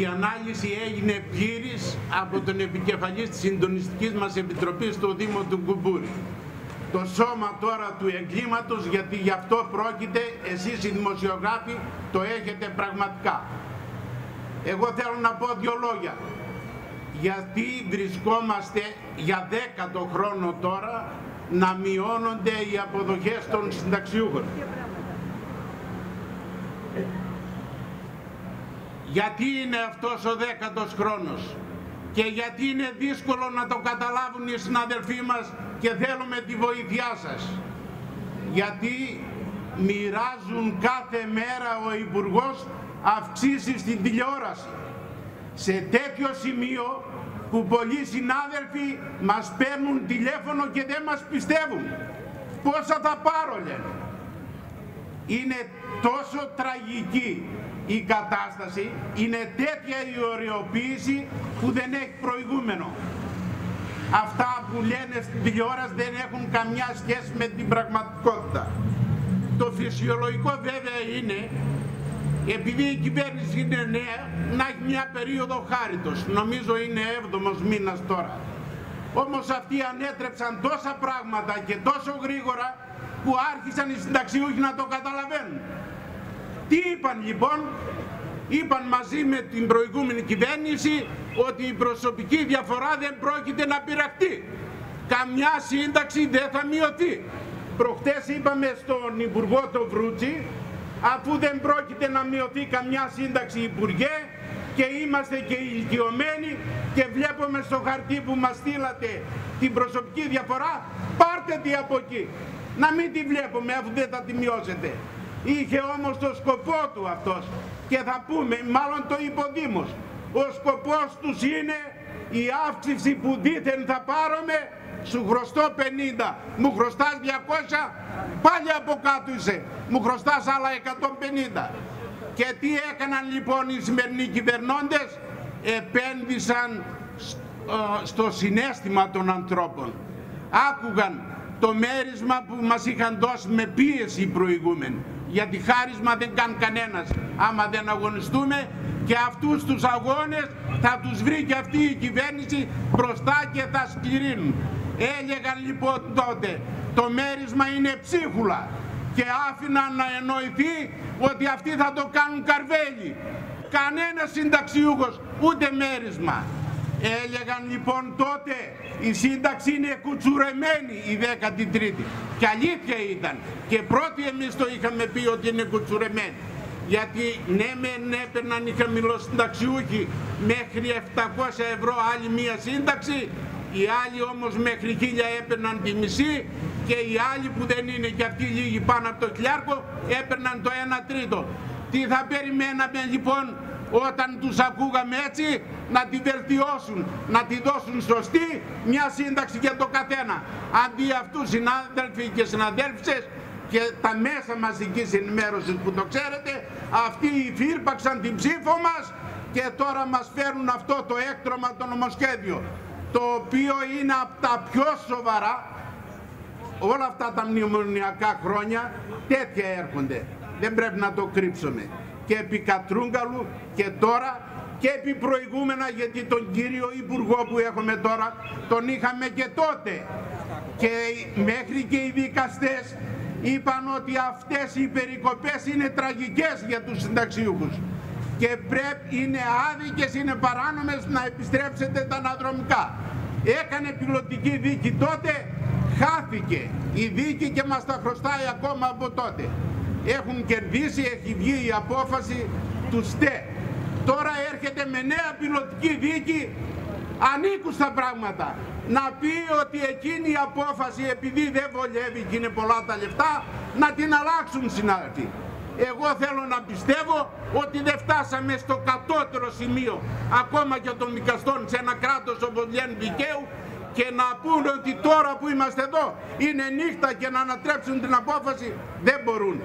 Η ανάλυση έγινε πλήρης από τον επικεφαλής της συντονιστικής μας επιτροπής στο Δήμο του Κουμπούρη. Το σώμα τώρα του εγκλήματος, γιατί γι' αυτό πρόκειται, εσείς οι δημοσιογράφοι το έχετε πραγματικά. Εγώ θέλω να πω δύο λόγια. Γιατί βρισκόμαστε για δέκατο χρόνο τώρα να μειώνονται οι αποδοχές των συνταξιούχων. Γιατί είναι αυτός ο δέκατος χρόνος; Και γιατί είναι δύσκολο να το καταλάβουν οι συναδελφοί μας και θέλουμε τη βοήθειά σας; Γιατί μοιράζουν κάθε μέρα ο Υπουργός αυξήσεις στην τηλεόραση. Σε τέτοιο σημείο που πολλοί συνάδελφοι μας παίρνουν τηλέφωνο και δεν μας πιστεύουν. Πόσα θα πάρω λένε. Είναι τόσο τραγική η κατάσταση, είναι τέτοια η οριοποίηση που δεν έχει προηγούμενο. Αυτά που λένε στην τηλεόραση δεν έχουν καμιά σχέση με την πραγματικότητα. Το φυσιολογικό βέβαια είναι επειδή η κυβέρνηση είναι νέα, να έχει μια περίοδο χάριτος. Νομίζω είναι έβδομος μήνας τώρα. Όμως αυτοί ανέτρεψαν τόσα πράγματα και τόσο γρήγορα που άρχισαν οι συνταξιούχοι να το καταλαβαίνουν. Τι είπαν λοιπόν, είπαν μαζί με την προηγούμενη κυβέρνηση ότι η προσωπική διαφορά δεν πρόκειται να πειραχτεί. Καμιά σύνταξη δεν θα μειωθεί. Προχτές είπαμε στον Υπουργό το Βρούτσι αφού δεν πρόκειται να μειωθεί καμιά σύνταξη Υπουργέ και είμαστε και ηλικιωμένοι και βλέπουμε στο χαρτί που μας στείλατε την προσωπική διαφορά, πάρτε τη από εκεί. Να μην τη βλέπουμε αφού δεν θα τη μειώσετε. Είχε όμως το σκοπό του αυτός και θα πούμε, μάλλον το υποδήμος, ο σκοπός τους είναι η αύξηση που δήθεν θα πάρουμε σου χρωστώ 50, μου χρωστάς 200, πάλι από κάτω είσαι, μου χρωστάς άλλα 150. Και τι έκαναν λοιπόν οι σημερινοί κυβερνώντες, επένδυσαν στο συνέστημα των ανθρώπων. Άκουγαν το μέρισμα που μας είχαν δώσει με πίεση οι προηγούμενοι. Γιατί χάρισμα δεν κάνει κανένας άμα δεν αγωνιστούμε και αυτούς τους αγώνες θα τους βρει και αυτή η κυβέρνηση μπροστά και θα σκληρύνουν. Έλεγαν λοιπόν τότε το μέρισμα είναι ψίχουλα και άφηναν να εννοηθεί ότι αυτοί θα το κάνουν καρβέλι. Κανένας συνταξιούχος ούτε μέρισμα. Έλεγαν λοιπόν τότε η σύνταξη είναι κουτσουρεμένη η 13η και αλήθεια ήταν. Και πρώτοι εμείς το είχαμε πει ότι είναι κουτσουρεμένη. Γιατί ναι μεν έπαιρναν οι χαμηλοσυνταξιούχοι μέχρι 700 ευρώ άλλη μία σύνταξη. Οι άλλοι όμως μέχρι χίλια έπαιρναν τη μισή. Και οι άλλοι που δεν είναι και αυτοί λίγοι πάνω από το χιλιάρκο έπαιρναν το 1 τρίτο. Τι θα περιμέναμε λοιπόν όταν τους ακούγαμε έτσι να τη βελτιώσουν, να τη δώσουν σωστή μια σύνταξη για το καθένα. Αντί αυτού συνάδελφοι και συναδέλφισες και τα μέσα μαζικής ενημέρωσης που το ξέρετε, αυτοί υφύρπαξαν την ψήφο μας και τώρα μας φέρουν αυτό το έκτρωμα το νομοσχέδιο το οποίο είναι από τα πιο σοβαρά όλα αυτά τα μνημονιακά χρόνια τέτοια έρχονται. Δεν πρέπει να το κρύψουμε. Και επί Κατρούγκαλου και τώρα και επί προηγούμενα γιατί τον κύριο Υπουργό που έχουμε τώρα τον είχαμε και τότε. Και μέχρι και οι δικαστές είπαν ότι αυτές οι περικοπές είναι τραγικές για τους συνταξιούχους και πρέπει, είναι άδικες, είναι παράνομες να επιστρέψετε τα αναδρομικά. Έκανε πιλωτική δίκη τότε, χάθηκε η δίκη και μας τα χρωστάει ακόμα από τότε. Έχουν κερδίσει, έχει βγει η απόφαση του ΣΤΕ. Τώρα έρχεται με νέα πιλωτική δίκη ανήκουστα πράγματα. Να πει ότι εκείνη η απόφαση επειδή δεν βολεύει και είναι πολλά τα λεφτά να την αλλάξουν συνάδελφοι. Εγώ θέλω να πιστεύω ότι δεν φτάσαμε στο κατώτερο σημείο ακόμα και των δικαστών σε ένα κράτος όπως λένε δικαίου και να πούνε ότι τώρα που είμαστε εδώ είναι νύχτα και να ανατρέψουν την απόφαση δεν μπορούν.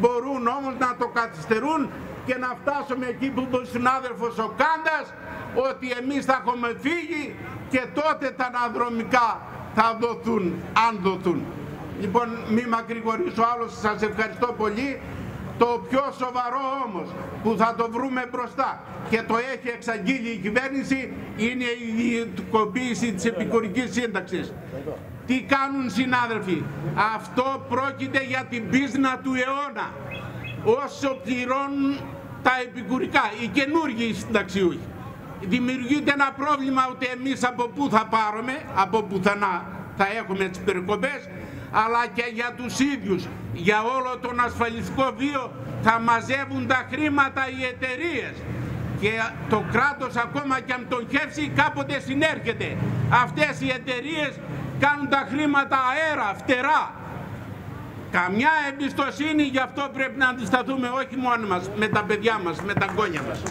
Μπορούν όμως να το καθυστερούν και να φτάσουμε εκεί που είπε ο συνάδελφος ο Κάντας ότι εμείς θα έχουμε φύγει και τότε τα αναδρομικά θα δοθούν, αν δοθούν. Λοιπόν, μη μακρηγορήσω άλλο, σας ευχαριστώ πολύ Το πιο σοβαρό όμως που θα το βρούμε μπροστά και το έχει εξαγγείλει η κυβέρνηση είναι η ιδιωτικοποίηση της επικουρικής σύνταξης. Τι κάνουν συνάδελφοι; Αυτό πρόκειται για την πίσνα του αιώνα. Όσο πληρώνουν τα επικουρικά, οι καινούργιοι συνταξιούχοι. Δημιουργείται ένα πρόβλημα ότι εμείς από πού θα πάρουμε, από πουθενά θα έχουμε τις περικοπές, αλλά και για τους ίδιους, για όλο τον ασφαλιστικό βίο θα μαζεύουν τα χρήματα οι εταιρείες. Και το κράτος ακόμα και αν τον χεύσει κάποτε συνέρχεται. Αυτές οι εταιρείες κάνουν τα χρήματα αέρα, φτερά. Καμιά εμπιστοσύνη, γι' αυτό πρέπει να αντισταθούμε όχι μόνο μας, με τα παιδιά μας, με τα γκόνια μας.